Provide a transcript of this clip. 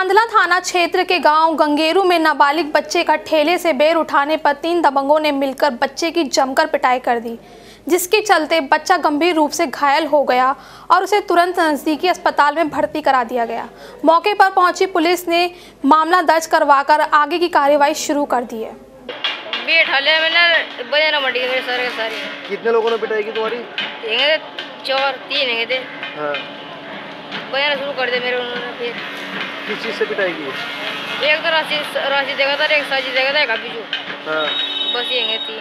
चांदला थाना क्षेत्र के गाँव गंगेरू में नाबालिग बच्चे का ठेले से बेर उठाने पर तीन दबंगों ने मिलकर बच्चे की जमकर पिटाई कर दी जिसके चलते बच्चा गंभीर रूप से घायल हो गया और उसे तुरंत नजदीकी अस्पताल में भर्ती करा दिया गया। मौके पर पहुँची पुलिस ने मामला दर्ज करवाकर आगे की कार्यवाही शुरू कर दी है। बेट हले मैंने बजाना मंडी के मेरे सारे के सारे। कितने लोगों ने पिटाई की तुम्हारी? चार तीन हाँ। बजाना शुरू कर दे मेरे उन्होंने फिर। किस चीज़ से पिटाई की एक तो राशि राशि देगा था एक साजी देगा था एक अभी जो। हाँ। बस ये तीन।